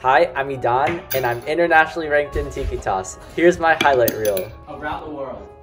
Hi, I'm Idan, and I'm internationally ranked in Tiki Toss. Here's my highlight reel. Around the world.